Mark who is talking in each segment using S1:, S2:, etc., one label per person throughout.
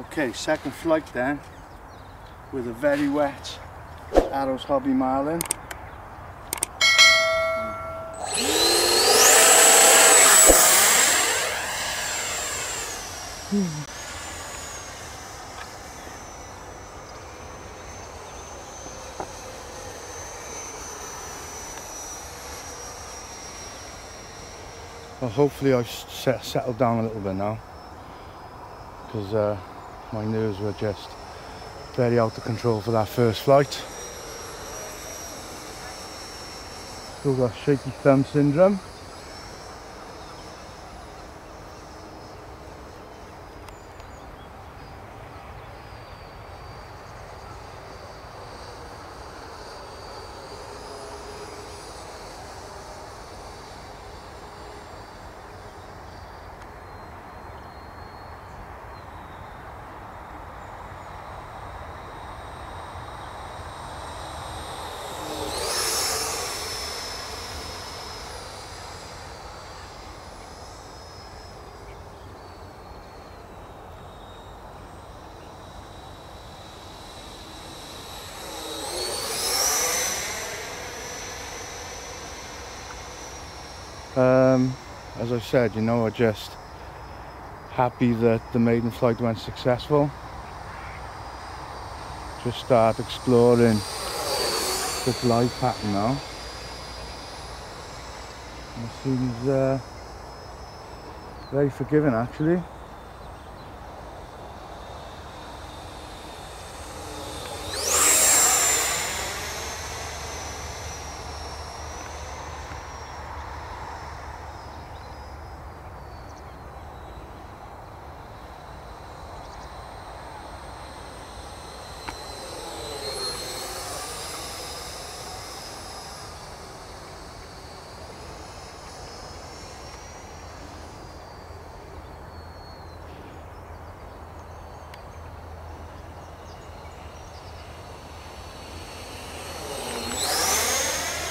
S1: Okay, second flight then with a very wet Arrows Hobby Marlin. Well, hopefully I've settled down a little bit now because uh, my nerves were just very out of control for that first flight. Still got shaky thumb syndrome. Um, as I said, you know, I'm just happy that the maiden flight went successful. Just start exploring the glide pattern now. It seems uh, very forgiving actually.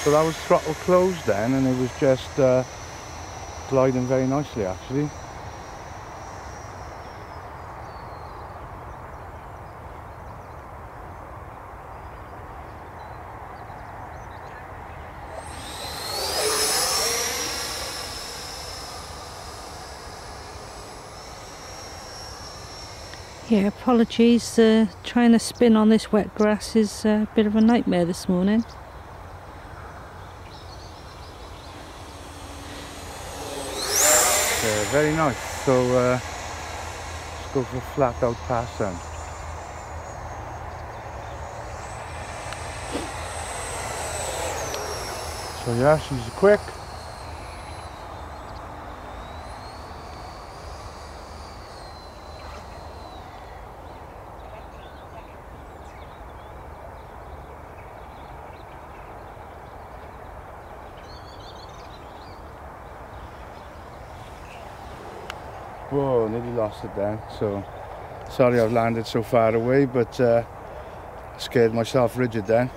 S1: So that was throttle closed then and it was just uh, gliding very nicely actually.
S2: Yeah, apologies. Uh, trying to spin on this wet grass is a bit of a nightmare this morning.
S1: Uh, very nice. So uh, let's go for a flat out pass then. So yeah, she's quick. Whoa, nearly lost it then. So sorry I've landed so far away, but uh, scared myself rigid then.